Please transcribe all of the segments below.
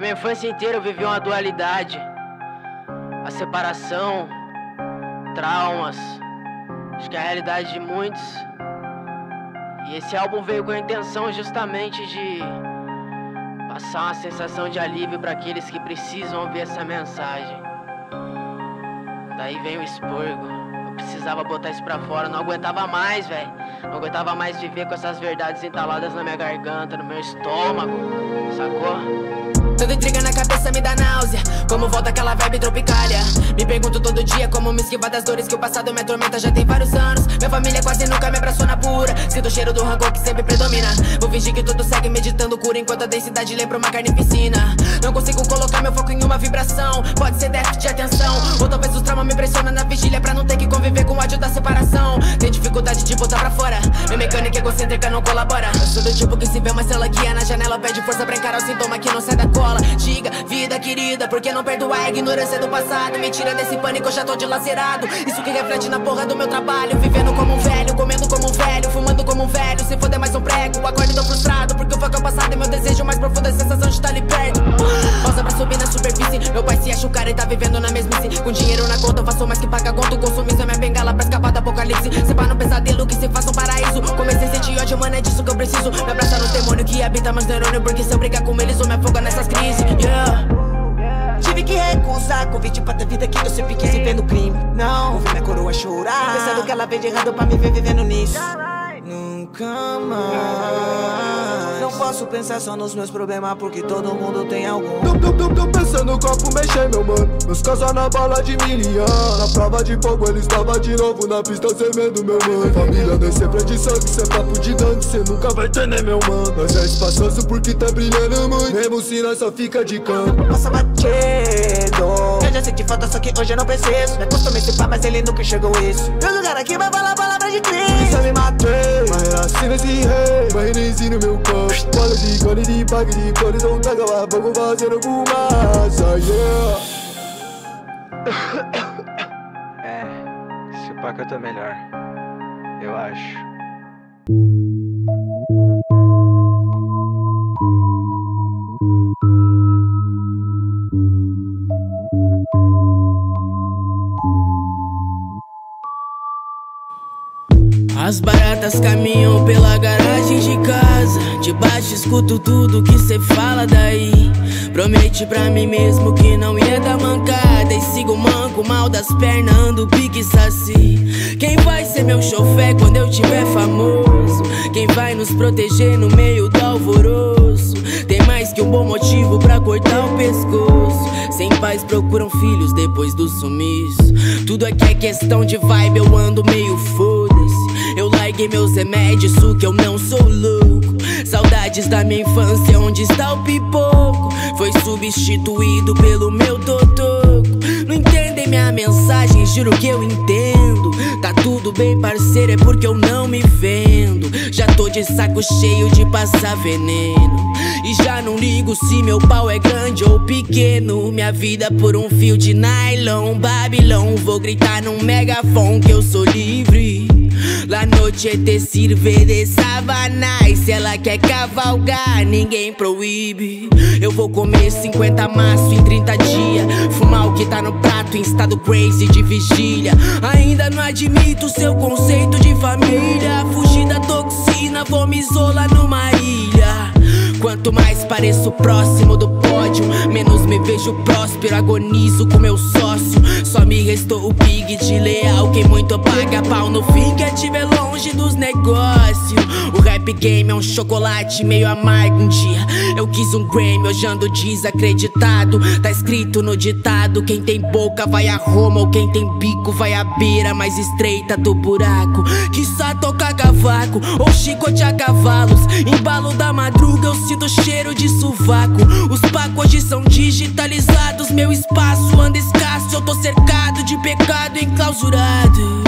Minha infância inteira eu vivi uma dualidade. A separação, traumas. Acho que é a realidade de muitos. E esse álbum veio com a intenção justamente de passar uma sensação de alívio para aqueles que precisam ouvir essa mensagem. Daí vem o expurgo. Eu precisava botar isso pra fora, não aguentava mais, velho. Não aguentava mais viver com essas verdades entaladas na minha garganta, no meu estômago, sacou? Toda intriga na cabeça me dá náusea. Como volta aquela vibe tropicália Me pergunto todo dia como me esquivar das dores Que o passado me atormenta. Já tem vários anos Minha família quase nunca me abraçou na pura. Sinto o cheiro do rancor que sempre predomina. Vou fingir que tudo segue meditando cura Enquanto a densidade lembra uma carnificina Não consigo colocar meu foco em uma vibração. Pode ser déficit de atenção Ou talvez os traumas me pressionam na vigília Pra não ter que conviver com o ódio da separação. Tem dificuldade de botar pra fora. Minha mecânica egocêntrica não colabora. Eu sou do tipo que se vê uma estrela guia na janela Pede força pra encarar o sintoma que não sai da cola Diga, vida querida, por que não perdoar a ignorância do passado? Me tira desse pânico, eu já tô dilacerado Isso que reflete na porra do meu trabalho. Vivendo como um velho, comendo como um velho Fumando como um velho, se foder mais um prego Acordo tô frustrado, porque o foco é o passado E meu desejo mais profundo é a sensação de estar ali perto. Pausa pra subir na superfície. Meu pai se acha o cara e tá vivendo na mesmice. Com dinheiro na conta eu faço mais que paga conta. Consumismo é minha bengala pra escapar do apocalipse Separa no pesadelo que se faça um paraíso. Comecei a sentir ódio, mano, é disso que eu preciso. Me abraçar nos demônios que habita meus neurônios Porque se eu brigar com eles eu me afogo nessas crises. Yeah. Tive que recusar convite pra ter vida que eu sempre quis viver no crime. Não, vou ver minha coroa chorar. Pensando que ela fez de errado pra me ver vivendo nisso. Nunca mais Não posso pensar só nos meus problemas Porque todo mundo tem algum. Tô, tô, tô, tô pensando o copo mexer, meu mano. Meus casas na bala de milian Na prova de fogo ele estava de novo Na pista sem medo, meu mano. Família é sempre de sangue Cê é papo de dano, cê nunca vai ter, né, meu mano. Nós é espaçoso porque tá brilhando muito. Mesmo se nós só fica de canto Passa batido Eu só que hoje eu não preciso. Me acostumei esse pá, mas ele nunca enxergou isso. Meu lugar aqui vai falar palavra de Cristo. Eu me matei, mas renasci nesse rei. Mas no meu corpo. Bola de cone de pague de cone Não tá calado, vamos fazendo fumaça, yeah. É, esse paca tá melhor. Eu acho. As baratas caminham pela garagem de casa. De baixo escuto tudo que cê fala daí. Prometi pra mim mesmo que não ia dar mancada. E sigo manco, mal das pernas, ando pique saci. Quem vai ser meu chofé quando eu tiver famoso? Quem vai nos proteger no meio do alvoroço? Tem mais que um bom motivo pra cortar o pescoço. Sem pais procuram filhos depois do sumiço. Tudo aqui é questão de vibe, eu ando meio foda-se. eu larguei meus remédios, isso que eu não sou louco. Saudades da minha infância, onde está o pipoco? Foi substituído pelo meu totoco. Não entendem minha mensagem, juro que eu entendo. Tá tudo bem, parceiro, é porque eu não me vendo. Já tô de saco cheio de passar veneno. E já não ligo se meu pau é grande ou pequeno. Minha vida por um fio de nylon, Babilão. Vou gritar num megafone que eu sou livre. La noite te sirve de sabanais Se ela quer cavalgar, ninguém proíbe Eu vou comer 50 maço em 30 dias Fumar o que tá no prato em estado crazy de vigília Ainda não admito seu conceito de família Fugir da toxina, vou me isolar numa ilha Quanto mais pareço próximo do pódio, menos me vejo próspero. Agonizo com meu sócio. Só me restou o big de leal. Quem muito paga pau no fim quer te ver longe dos negócios. O rap game é um chocolate meio amargo um dia. Eu quis um Grammy, hoje ando desacreditado. Tá escrito no ditado: quem tem boca vai a Roma, ou quem tem bico vai à beira mais estreita do buraco. Que só tocar cavaco ou chicote a cavalos. Embalo da madruga, eu sinto cheiro de sovaco. Os pacos hoje são digitalizados. Meu espaço anda escasso. Eu tô cercado de pecado enclausurado.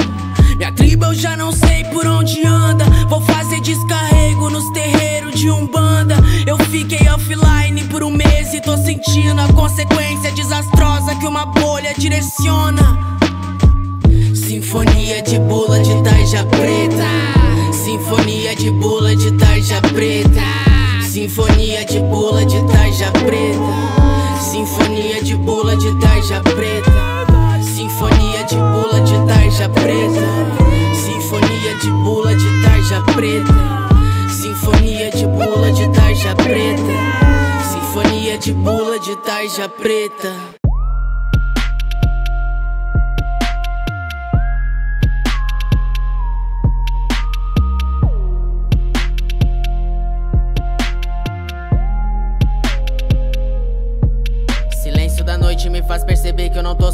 Minha tribo eu já não sei por onde anda. Vou fazer descarrego nos terreiros de Umbanda. Eu fiquei offline por um mês e tô sentindo a consequência desastrosa que uma bolha direciona. Sinfonia de bula de tarja preta. Sinfonia de bula de tarja preta. Sinfonia de bula de tarja preta. Red Bull de tarja preta de tarja preta. Sinfonia de bula de tarja preta. Sinfonia de bula de tarja preta. Sinfonia de bula de tarja preta.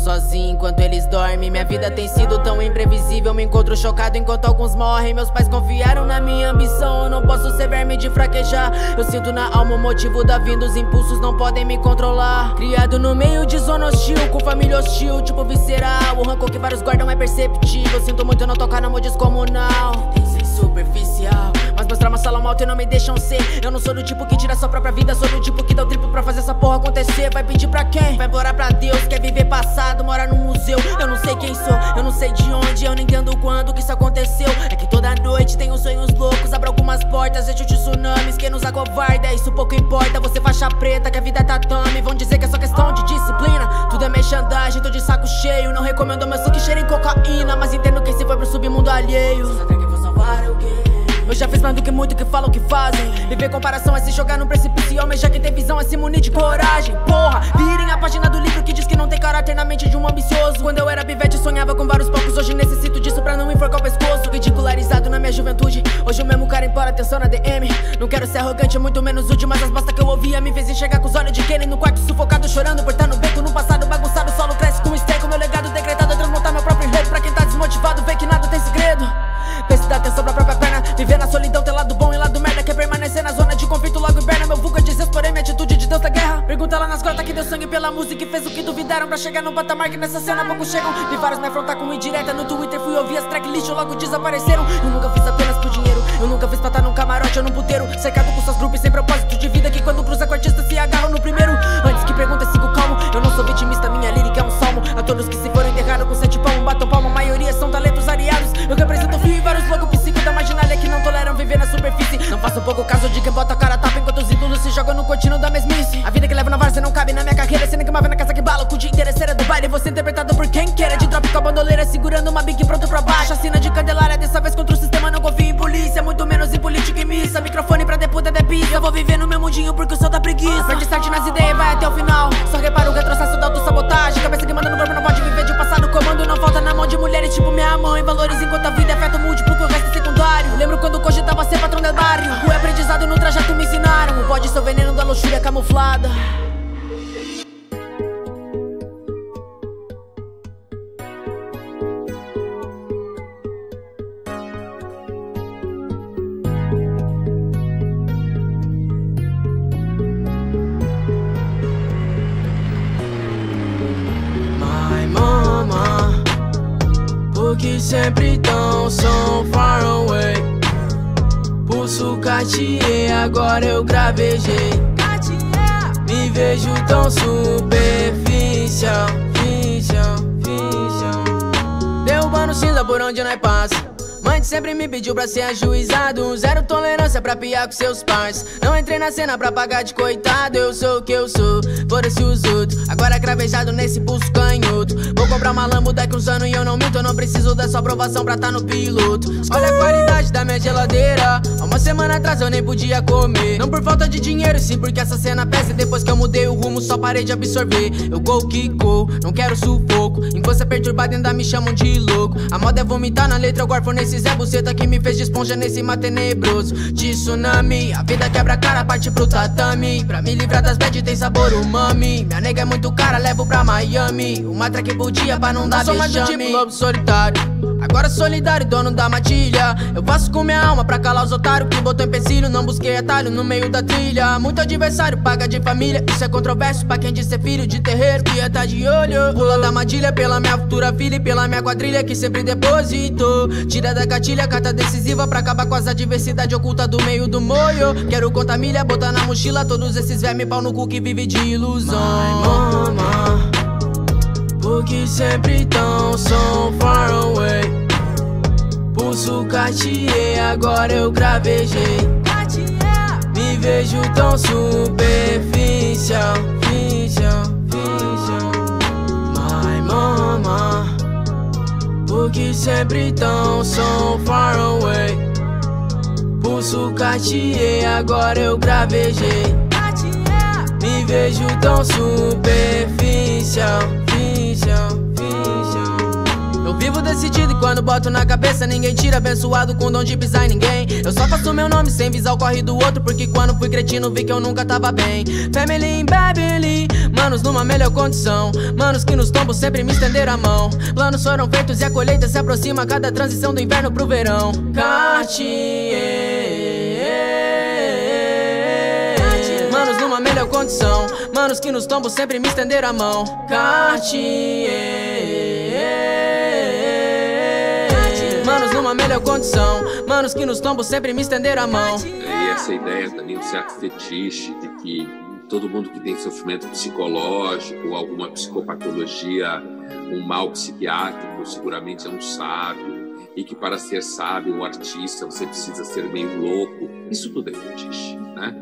Sozinho enquanto eles dormem. Minha vida tem sido tão imprevisível, me encontro chocado enquanto alguns morrem. Meus pais confiaram na minha ambição, eu não posso ser verme de fraquejar. Eu sinto na alma o motivo da vinda, os impulsos não podem me controlar. Criado no meio de zona hostil, com família hostil, tipo visceral. O rancor que vários guardam é perceptível. Sinto muito não tocar no amor descomunal. Tem ser superficial. Meus traumas falam alto e não me deixam ser. Eu não sou do tipo que tira sua própria vida, sou do tipo que dá o triplo pra fazer essa porra acontecer. Vai pedir pra quem? Vai implorar pra Deus. Quer viver passado, mora no museu. Eu não sei quem sou, eu não sei de onde, eu não entendo quando que isso aconteceu. É que toda noite tenho sonhos loucos, abro algumas portas, vejo de tsunamis. Quem nos acovarda, isso pouco importa. Você faixa preta, que a vida tá tame. Vão dizer que é só questão de disciplina. Tudo é merchandagem, tô de saco cheio. Não recomendo meu que cheiro em cocaína, mas entendo que se foi pro submundo alheio. Só que vou salvar alguém. Eu já fiz mais do que muito que falam que fazem. Viver comparação é se jogar no precipício e almejar quem tem visão é se munir de coragem. Porra, virem a página do livro que diz que não tem caráter na mente de um ambicioso. Quando eu era pivete, sonhava com vários palcos. Hoje necessito disso pra não enforcar o pescoço. Ridicularizado na minha juventude. Hoje o mesmo cara impora atenção na DM. Não quero ser arrogante, muito menos útil. Mas as bosta que eu ouvia me fez enxergar com os olhos de Kenny no quarto, sufocado, chorando por estar no beco. No passado bagunçado, solo cresce com esteco. Meu legado decretado é transmontar meu próprio enredo. Pra quem tá desmotivado, vê que nada tem segredo. Pense dar atenção pra própria. Viver na solidão, ter lado bom e lado merda. Quer permanecer na zona de conflito, logo inverna. Meu vulgo é desesperei, minha atitude de Deus da guerra. Pergunta lá nas grotas que deu sangue pela música e fez o que duvidaram pra chegar no patamar que nessa cena poucos chegam. Vários me afrontar com indireta no Twitter. Fui ouvir as track lixo, logo desapareceram. Eu nunca fiz apenas por dinheiro. Eu nunca fiz pra estar num camarote ou num puteiro. Cercado com seus grupos sem propósito de vida. Que quando cruza com artista se agarram no primeiro. Pouco caso de quem bota a cara tapa enquanto os ídolos se jogam no contínuo da mesmice. A vida que levo na várzea não cabe na minha carreira. Sendo que uma vez na casa que bala, o dia interesseira do baile. Ser interpretado por quem queira. De drop com a bandoleira, segurando uma big pronto pra baixo. Assina de candelária, dessa vez contra o sistema. Não confio em polícia, muito menos em política e missa. Microfone pra deputa de pista. Eu vou viver no meu mundinho porque eu sou da preguiça. Perde start nas ideias, vai até o final. Só repara o retrocesso da autossabotagem. Cabeça que manda no corpo não pode viver de passado. Comando não falta na mão de mulheres tipo minha mãe. Valores enquanto a vida que o resto Pode ser o veneno da luxúria camuflada. Porque sempre tão so far away. Pulso Cartier, agora eu gravejei. Me vejo tão superficial, ficial, ficial. Derrubando cinza por onde nós passa. Sempre me pediu pra ser ajuizado. Zero tolerância pra piar com seus pais. Não entrei na cena pra pagar de coitado. Eu sou o que eu sou, foda-se os outros. Agora cravejado nesse pulso canhoto. Vou comprar uma lambo daqui uns anos e eu não minto. Eu não preciso da sua aprovação pra tá no piloto. Olha a qualidade da minha geladeira. Há uma semana atrás eu nem podia comer. Não por falta de dinheiro, sim porque essa cena pesa. Depois que eu mudei o rumo, só parei de absorver. Eu go que go, não quero sufoco. Infância perturbada ainda me chamam de louco. A moda é vomitar na letra, eu gorfo nesse Zé Buceta que me fez de esponja nesse mar tenebroso. De tsunami, a vida quebra a cara, parte pro tatame. Pra me livrar das bad tem sabor umami. Minha nega é muito cara, levo pra Miami. Uma track por dia pra não dar Sou mais do tipo lobo solitário. Agora solidário, dono da matilha. Eu faço com minha alma pra calar os otários que botou empecilho. Não busquei atalho no meio da trilha. Muito adversário, paga de família. Isso é controverso pra quem diz ser filho de terreiro. Que ia tá de olho. Pula da matilha pela minha futura filha e pela minha quadrilha que sempre depositou. Tira da gatilha, carta decisiva pra acabar com as adversidades ocultas do meio do moio. Quero contar milha, botar na mochila todos esses vermes pau no cu que vive de ilusão. My mama. Porque sempre tão so far away Pulso Cartier, agora eu gravejei Me vejo tão superficialFicial,ficial My mama Porque sempre tão so far away. Pulso Cartier, agora eu gravejei. Me vejo tão superficial, ficial vivo decidido e quando boto na cabeça ninguém tira Abençoado com dom de pisar em ninguém. Eu só faço meu nome sem visar o corre do outro Porque quando fui cretino vi que eu nunca tava bem. Family in Babylon, manos numa melhor condição. Manos que nos tombos sempre me estenderam a mão. Planos foram feitos e a colheita se aproxima Cada transição do inverno pro verão. Cartier. Manos numa melhor condição. Manos que nos tombos sempre me estenderam a mão. Cartier Numa melhor condição. Manos que nos tombos sempre me estenderam a mão. E essa ideia também, um certo fetiche De que todo mundo que tem sofrimento psicológico Alguma psicopatologia Um mal psiquiátrico Seguramente é um sábio. E que para ser sábio, um artista Você precisa ser meio louco. Isso tudo é fetiche, né?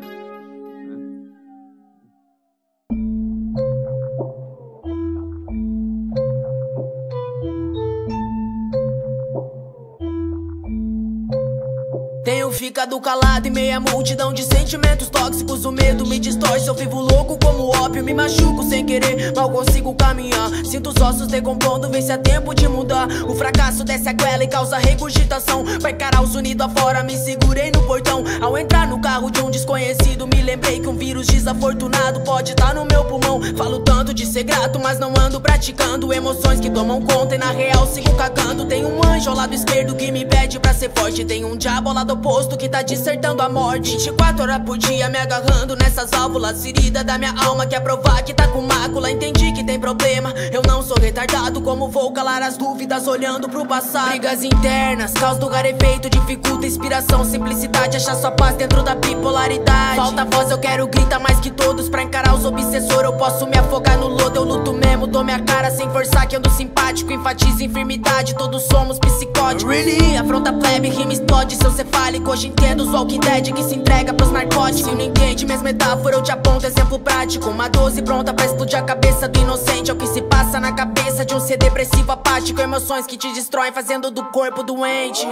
Ficado calado em meia multidão de sentimentos tóxicos. O medo me distorce, eu vivo louco como ópio. Me machuco sem querer, mal consigo caminhar. Sinto os ossos decompondo, se é tempo de mudar. O fracasso desce a e causa regurgitação. Vai cara os unidos afora, me segurei no portão. Ao entrar no carro de um desconhecido, me lembrei que um vírus desafortunado pode estar tá no meu pulmão. Falo tanto de ser grato, mas não ando praticando. Emoções que tomam conta e na real sigo cagando. Tem um anjo ao lado esquerdo que me pede pra ser forte. Tem um diabo ao lado oposto que tá dissertando a morte. 24 horas por dia me agarrando nessas válvulas Ferida da minha alma quer provar que tá com mácula. Entendi que tem problema, eu não sou retardado Como vou calar as dúvidas olhando pro passado? Brigas internas, caos do rarefeito Dificulta inspiração, simplicidade Achar sua paz dentro da bipolaridade. Falta voz, eu quero gritar mais que todos. Pra encarar os obsessores eu posso me afogar no lodo. Eu luto mesmo, dou minha cara sem forçar Que ando simpático, enfatiza enfermidade Todos somos psicóticos. Really? Afronta plebe, rima explode Seu cefálico. Hoje entendo os Walking Dead que se entrega pros narcóticos. Se não entende minhas metáforas eu te aponto exemplo prático. Uma dose pronta pra explodir a cabeça do inocente. É o que se passa na cabeça de um ser depressivo apático. Emoções que te destroem fazendo do corpo doente.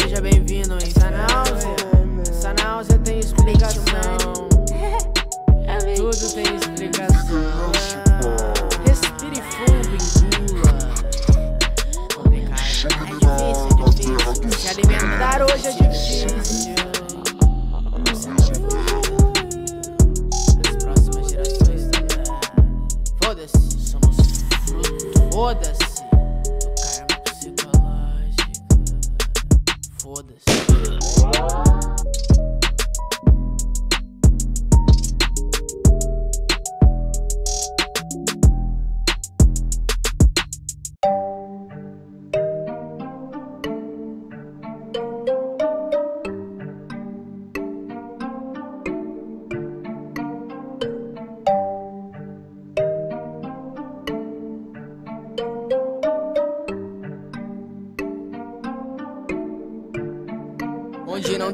Seja bem-vindo em Sanáusea Sanáusea tem explicação. Tudo tem explicação difícil, é difícil Se alimentar hoje é difícil. Foda-se.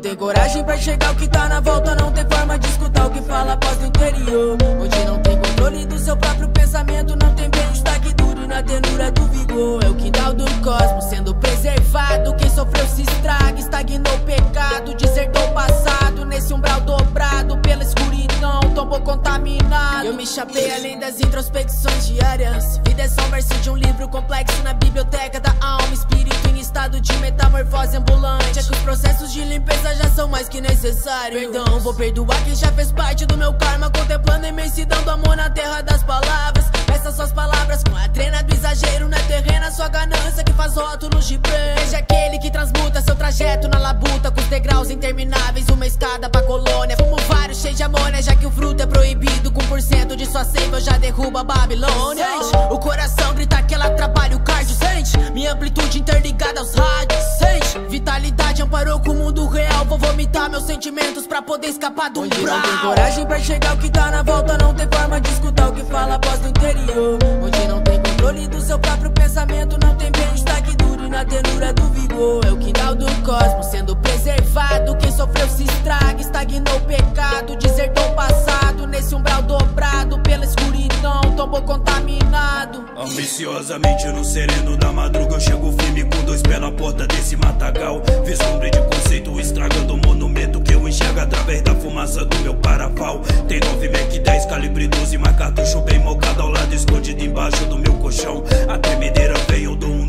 Tem coragem pra chegar o que tá na volta Não tem forma de escutar o que fala a do interior. Onde não tem controle do seu próprio pensamento Não tem bem-estar que na tenura do vigor. É o quintal do cosmos sendo preservado Quem sofreu se estraga, estagnou o pecado Desertou o passado nesse umbral dobrado Pela escuridão, tombou contaminado. Eu me chapei além das introspecções diárias. Vida é só um verso de um livro complexo Na biblioteca da alma, espírito em estado de metamorfose ambulante. É que os processos de limpeza já são mais que necessários. Perdão, vou perdoar quem já fez parte do meu karma Contemplando a imensidão do amor na terra das palavras. Peça suas palavras com a trena do exagero Na terrena sua ganância que faz rótulos de bem Veja aquele que transmuta seu trajeto na labuta Com os degraus intermináveis, uma escada pra colônia. Fumo vários cheios de amônia, já que o fruto é proibido Com por cento de sua seiva já derruba a Babilônia. Sente, o coração grita que ela trabalha o cardio Sente, minha amplitude interligada aos rádios. Sente, vitalidade amparou com o mundo real. Vou vomitar meus sentimentos pra poder escapar do Onde não tem coragem pra enxergar o que tá na volta Não tem forma de escutar o que fala a voz do interior. Onde não tem controle do seu próprio pensamento Não tem bem-estar que dure na tenura do vigor. É o quintal do cosmos sendo preservado. Quem sofreu se estraga, estagnou o pecado. Desertou o passado nesse umbral dobrado Pela escuridão, tombou contaminado. Ambiciosamente no sereno da madruga Eu chego firme com dois pés na porta desse matagal. Vislumbre de conceito estragando o monumento Que eu enxergo através da fumaça do meu paraval. Tem nove Mac 10 calibre 12, mais cartucho bem mocado ao lado, escondido embaixo do meu colchão. A tremedeira veio do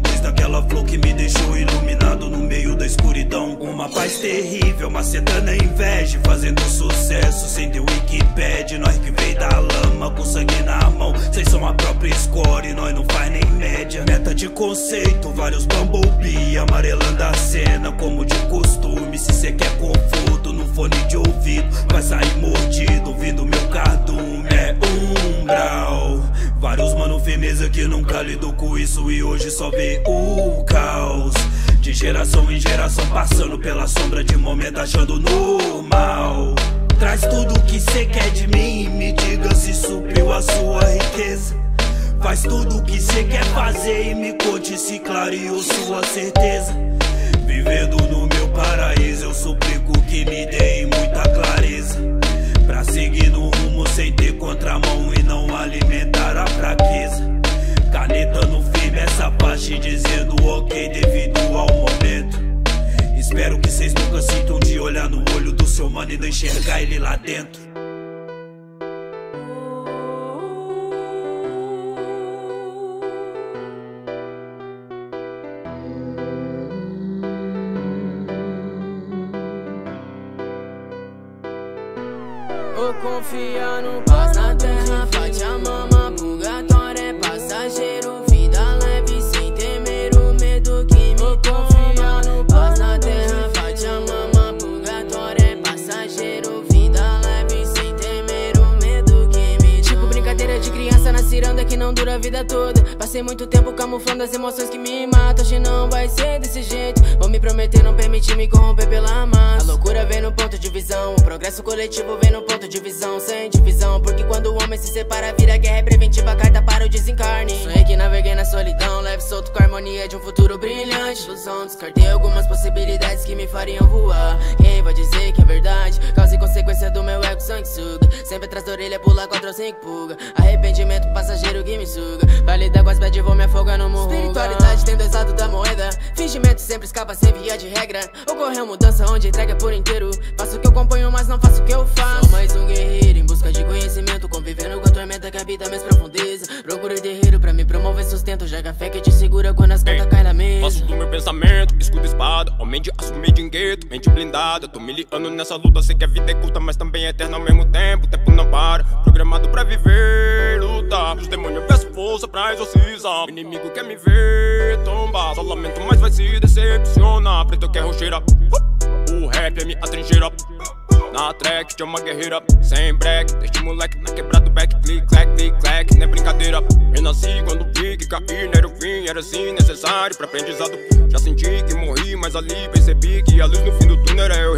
paz terrível, macetando a inveja, fazendo sucesso sem ter Wikipedia. Nós que veio da lama, com sangue na mão. Vocês são a própria score, nós não faz nem média. Meta de conceito, vários bumblebee amarelando a cena, como de costume. Se cê quer conforto no fone de ouvido, vai sair mordido, ouvindo meu cardume. É umbral. Vários mano firmeza que nunca lidou com isso e hoje só vê o caos. De geração em geração, passando pela sombra de momento, achando normal. Traz tudo que cê quer de mim e me diga se supriu a sua riqueza. Faz tudo o que cê quer fazer e me conte se clareou sua certeza. Vivendo no meu paraíso, eu suplico que me deem muita clareza. Pra seguir no rumo sem ter contramão e não alimentar a fraqueza. Caneta no firme essa parte dizendo ok devido ao momento. Espero que vocês nunca sintam de olhar no olho do seu mano e não enxergar ele lá dentro. Coletivo vem no ponto de visão, sem divisão. Porque quando o homem se separa, vira guerra é preventiva, carta para o desencarne. Sonhei que naveguei na solidão, leve solto com a harmonia de um futuro brilhante. Ilusão, descartei algumas possibilidades que me fariam voar. Sanguessuga. Sempre atrás da orelha, pula quatro ou cinco pulga. Arrependimento passageiro que me suga. Vai lidar com as bad, vou me afogar no morro. Espiritualidade tem dois lados da moeda. Fingimento sempre escapa sem via de regra. Ocorreu mudança onde entrega por inteiro. Faço o que eu componho, mas não faço o que eu faço. Sou mais um guerreiro em busca de conhecimento. Convivendo com a tormenta que habita minhas profundezas. Procuro terreiro pra me promover sustento. Joga fé que te segura quando as cartas caem na mesa. Faço do meu pensamento, escudo espada Homem de aço, meio de gueto, mente blindada Tô me liando nessa luta, sei que a vida é curta Mas também é eterna ao mesmo tempo, o tempo não para Programado pra viver, lutar Os demônios peço força pra exorcizar. O inimigo quer me ver tombar Só lamento, mas vai se decepcionar. Preto quer rocheira, o rap é minha trincheira. Na track uma guerreira sem break Deixa moleque na quebrada do back Click, clack, click, clack, não é brincadeira. Renasci quando vi que cair não era o fim Era sim necessário pra aprendizado. Já senti que morri, mas ali percebi Que a luz no fim do túnel era eu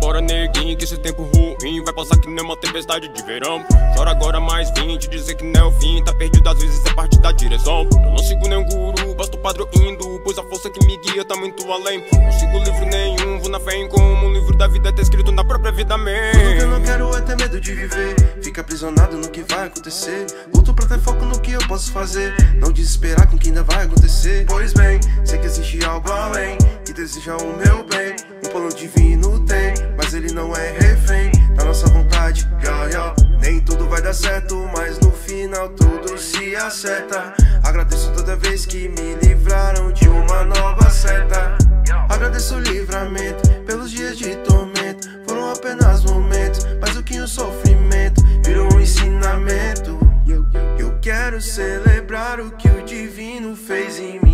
Bora, neguinho, que esse tempo ruim Vai passar que nem uma tempestade de verão Chora agora mais 20, dizer que não é o fim Tá perdido às vezes é parte da direção Eu não sigo nenhum guru, basta o padre indo Pois a força que me guia tá muito além Não sigo livro nenhum, vou na fé em como O livro da vida tá escrito na própria vida Tudo que eu mesmo não quero é ter medo de viver. Fica aprisionado no que vai acontecer. Luto pra ter foco no que eu posso fazer. Não desesperar com o que ainda vai acontecer. Pois bem, sei que existe algo além que deseja o meu bem. Um plano divino tem, mas ele não é refém da nossa vontade. Nem tudo vai dar certo, mas no final tudo se acerta. Agradeço toda vez que me livraram de uma nova seta. Agradeço o livramento pelos dias de tormento. Foram apenas momentos, mas o que o sofrimento virou um ensinamento. Eu quero celebrar o que o divino fez em mim.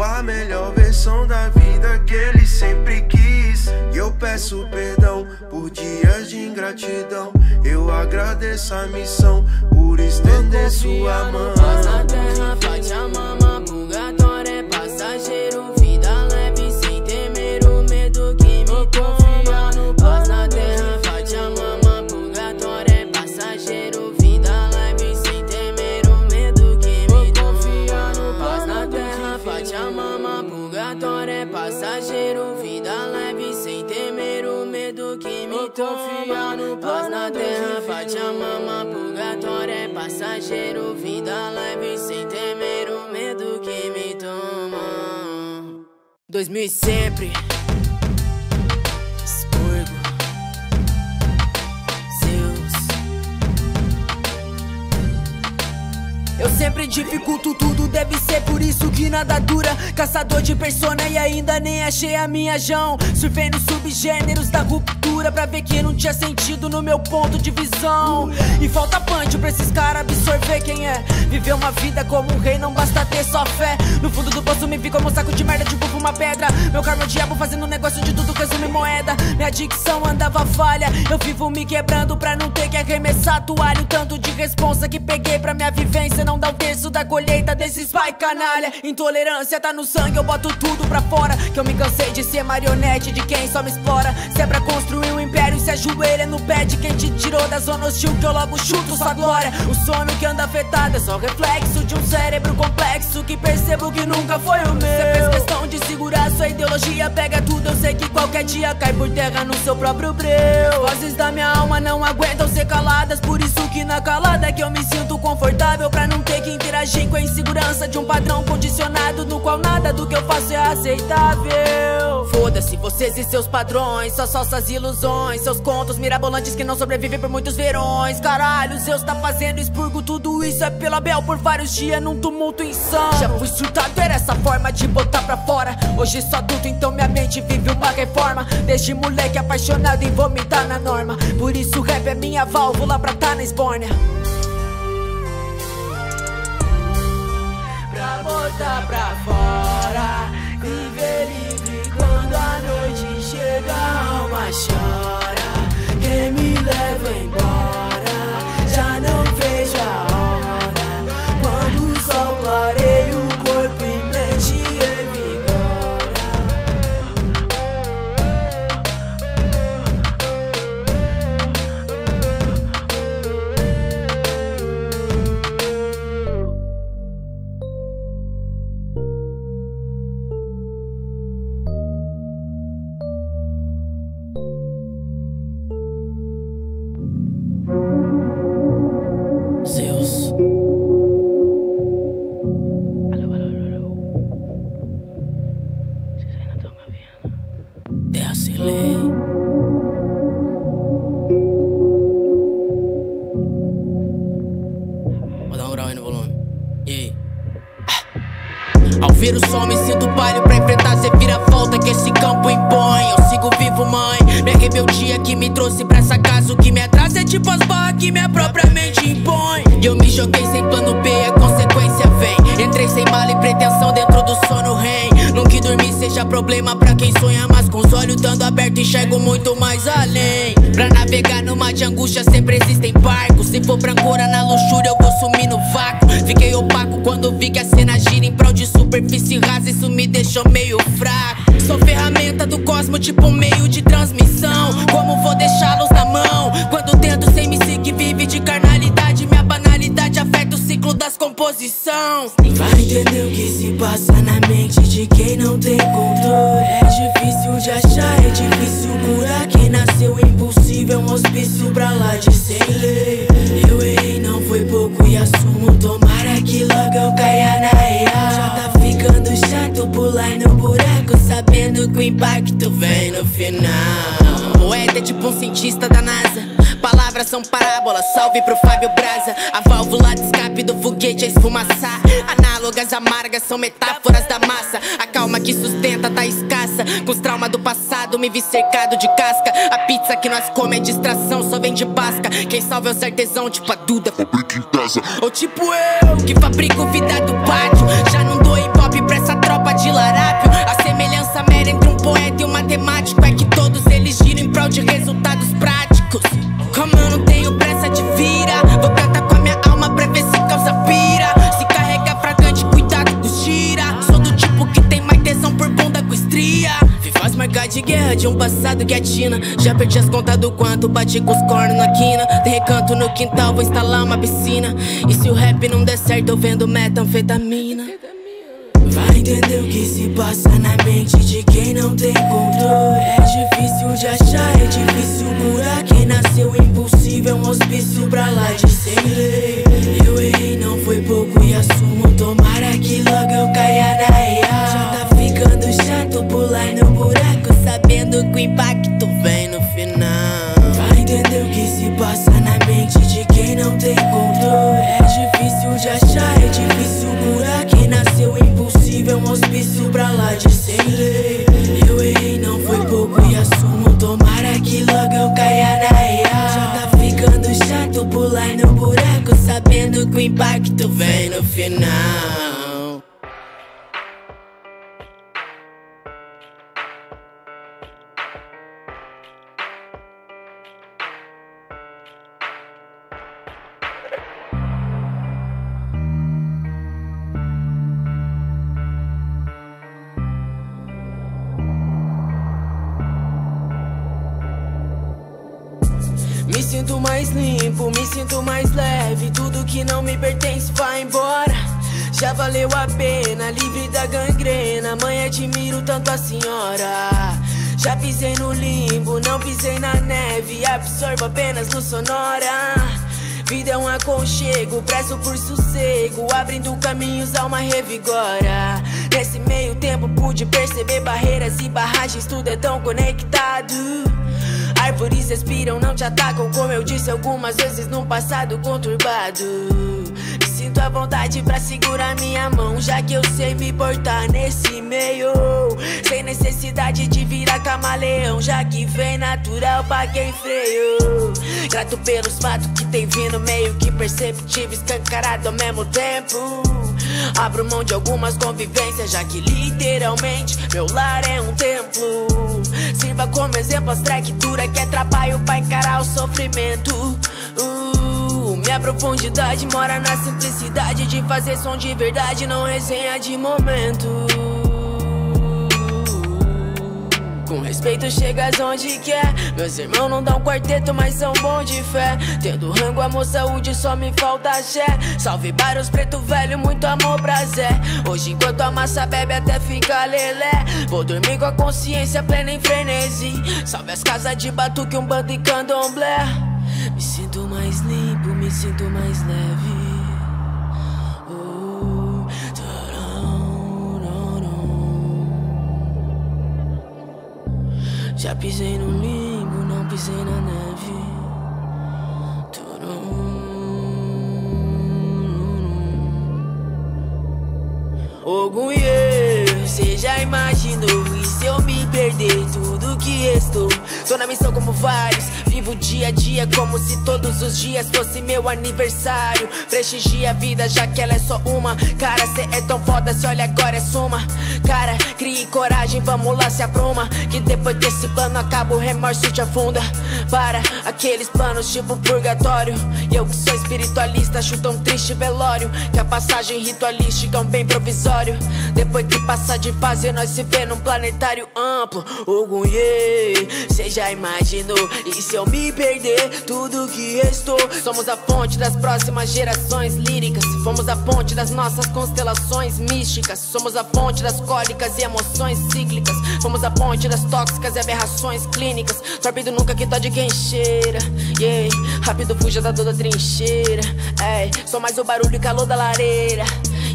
A melhor versão da vida que ele sempre quis. E eu peço perdão por dias de ingratidão. Eu agradeço a missão por estender sua mão. confiando, paz na terra, Pachamama, purgatório é passageiro, vida leve live sem temer o medo que me toma. 2000 e sempre. Eu sempre dificulto tudo deve ser por isso que nada dura. Caçador de persona e ainda nem achei a minha jão. Surfei subgêneros da ruptura pra ver que não tinha sentido no meu ponto de visão. E falta punch pra esses caras absorver quem é. Viver uma vida como um rei não basta ter só fé. No fundo do poço me vi como um saco de merda, tipo uma pedra. Meu karma é diabo fazendo negócio de tudo que resume moeda. Minha dicção andava falha. Eu vivo me quebrando pra não ter que arremessar toalha. O tanto de responsa que peguei pra minha vivência não dá um terço da colheita desses pai canalha. Intolerância tá no sangue, eu boto tudo pra fora. Que eu me cansei de ser marionete de quem só me explora. Se é pra construir um império, se ajoelha no pé de quem te tirou da zona hostil. Que eu logo chuto sua glória. O sono que anda afetado é só reflexo de um cérebro complexo. Que percebo que nunca foi o meu. Você fez questão de segurar sua ideologia, pega tudo. Eu sei que qualquer dia cai por terra no seu próprio breu. Vozes da minha alma não aguentam ser caladas. Por isso que na calada é que eu me sinto confortável pra não ter que interagir com a insegurança de um padrão condicionado no qual nada do que eu faço é aceitável. Foda-se vocês e seus padrões, só falsas ilusões, seus contos mirabolantes que não sobrevivem por muitos verões. Caralho, Zeus tá fazendo expurgo, tudo isso é pela Bel por vários dias num tumulto insano. Já fui surtado, era essa forma de botar pra fora. Hoje sou adulto, então minha mente vive uma reforma. Desde moleque apaixonado em vomitar na norma. Por isso rap é minha válvula pra tá na esbórnia. Botar pra fora. Viver livre quando a noite chega, a alma chora. Quem me leva embora, das composições. Vai entender o que se passa na mente de quem não tem controle. É difícil de achar, é difícil curar. Quem nasceu impossível, um hospício pra lá de sem lei Eu errei, não foi pouco e assumo. Tomara que logo eu caia na real Já tá ficando chato pular no buraco Sabendo que o impacto vem no final. Poeta é tipo um cientista da NASA Palavras são parábolas, salve pro Fábio Braza. A válvula de escape do foguete é esfumaçar. Análogas amargas são metáforas da massa. A calma que sustenta tá escassa. Com os traumas do passado me vi cercado de casca. A pizza que nós come é distração, só vem de pasca Quem salva é o certezão, tipo a Duda. Fabrica em casa. ou tipo eu, que fabrico vida do pátio. Já não de guerra de um passado que atina. Já perdi as contas do quanto bati com os cornos na quina. Tem recanto no quintal, vou instalar uma piscina. E se o rap não der certo, eu vendo metanfetamina. Vai entender o que se passa na mente de quem não tem controle. É difícil de achar, é difícil curar Quem nasceu impossível, um hospício pra lá de sem lei o impacto vem no final. Sinto mais limpo, me sinto mais leve. Tudo que não me pertence vai embora. Já valeu a pena, livre da gangrena. Mãe, admiro tanto a senhora. Já pisei no limbo, não pisei na neve. Absorvo apenas no sonora. Vida é um aconchego, prezo por sossego. Abrindo caminhos, alma revigora. Nesse meio tempo pude perceber barreiras e barragens, tudo é tão conectado. Árvores respiram, não te atacam, como eu disse algumas vezes num passado conturbado. Sinto à vontade pra segurar minha mão, já que eu sei me portar nesse meio. Sem necessidade de virar camaleão, já que vem natural pra quem freio. Grato pelos fatos que tem vindo, meio que perceptível, escancarado ao mesmo tempo. Abro mão de algumas convivências, já que literalmente meu lar é um templo. Sirva como exemplo as track dura que é trabalho pra encarar o sofrimento. Uh, minha profundidade mora na simplicidade de fazer som de verdade, não resenha de momento. Com respeito chegas onde quer. Meus irmãos não dão quarteto, mas são bons de fé. Tendo rango, amor, saúde, só me falta axé. Salve para os preto velho, muito amor, prazer. Hoje enquanto a massa bebe até fica lelé. Vou dormir com a consciência plena em frenesi. Salve as casas de batuque, um bando e candomblé. Me sinto mais limpo, me sinto mais leve Já pisei no limbo, não pisei na neve. Orgulho, perder tudo que estou. Tô na missão como vários Vivo dia a dia como se todos os dias fosse meu aniversário. Prestigia a vida já que ela é só uma. Cara, cê é tão foda, se olha agora é suma. Cara, crie coragem, vamos lá, se apruma. Que depois desse plano acaba o remorso te afunda. Para aqueles planos tipo purgatório. E eu que sou espiritualista, chuto um triste velório. Que a passagem ritualística é um bem provisório. Depois que passar de fase, nós se vê num planetário amplo Orgulho, cê já imaginou? E se eu me perder tudo que restou Somos a fonte das próximas gerações líricas. Fomos a ponte das nossas constelações místicas. Somos a fonte das cólicas e emoções cíclicas. Fomos a ponte das tóxicas e aberrações clínicas. Torpido nunca que tá de quem cheira. Yeah. Rápido fuja da toda trincheira. Ei, Só mais o barulho e calor da lareira.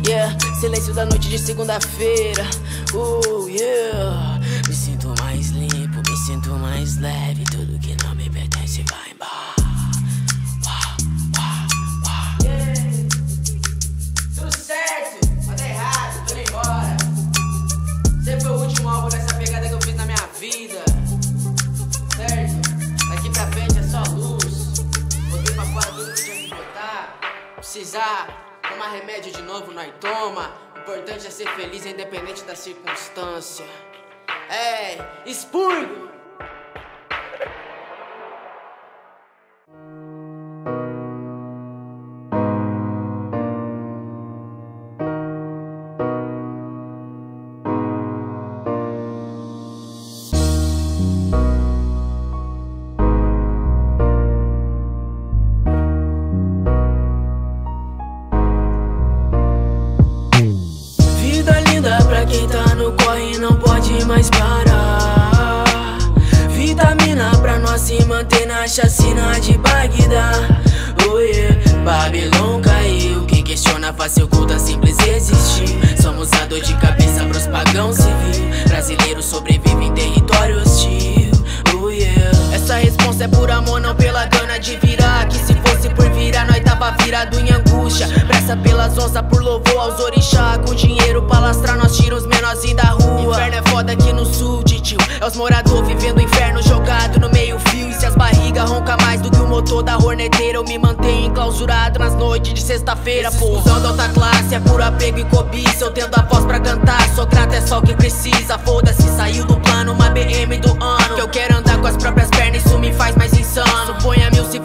Yeah. Silêncio da noite de segunda-feira. Uh, yeah. Precisar tomar remédio de novo, nós toma. O importante é ser feliz, independente da circunstância. É, expurgo!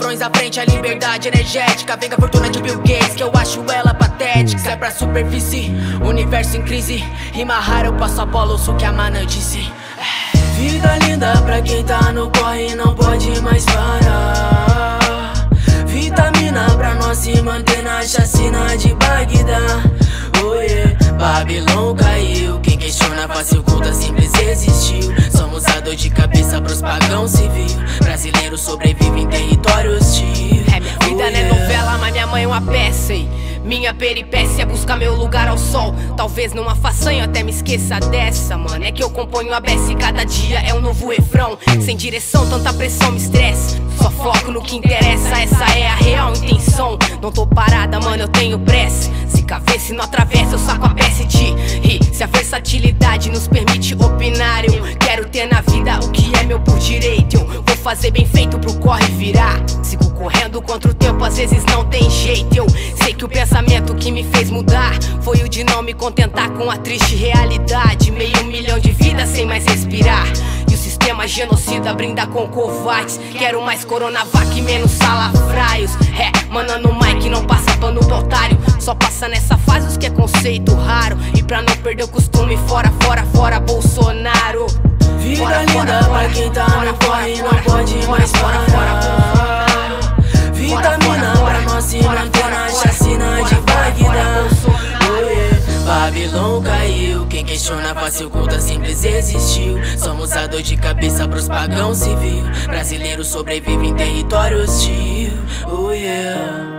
Cifrões à frente, a liberdade energética. Vem com a fortuna de Bill Gates, que eu acho ela patética. Se é pra superfície, universo em crise. Rima rara, eu passo a bola, ouço que a mana disse. Vida linda pra quem tá no corre não pode mais parar. Vitamina pra nós se manter na chacina de Bagdá Yeah, Babilão caiu. Quem questiona fácil culta simples existiu. Somos a dor de cabeça pros pagãos civil. Brasileiro sobrevive em território hostil. É minha vida não é novela, mas minha mãe é uma peça e minha peripécia é buscar meu lugar ao sol. Talvez numa façanha até me esqueça dessa, mano. É que eu componho a beça e cada dia é um novo refrão. Sem direção, tanta pressão me estressa. Só foco no que interessa, essa é a real intenção. Não tô parada, mano, eu tenho pressa. Se cabeça não atravessa, eu saco a peça de rir. Se a versatilidade nos permite opinar, eu quero ter na vida o que é meu por direito. Eu vou fazer bem feito pro corre virar. Sigo correndo contra o tempo, às vezes não tem jeito. Eu que o pensamento que me fez mudar foi o de não me contentar com a triste realidade. Meio milhão de vidas sem mais respirar. E o sistema genocida brinda com covardes. Quero mais coronavac e menos salafraios. É, manando no mic, não passa pano pro otário. Só passa nessa fase os que é conceito raro. E pra não perder o costume, fora, fora, fora, Bolsonaro. Vida fora, linda fora, pra quem tá no corre não pode mais parar. Vitamina pra nós se manter na chacina de Bagdá Babilão caiu, quem questiona fácil oculta simples existiu. Somos a dor de cabeça pros pagãos civil. Brasileiro sobrevive em território hostil, oh yeah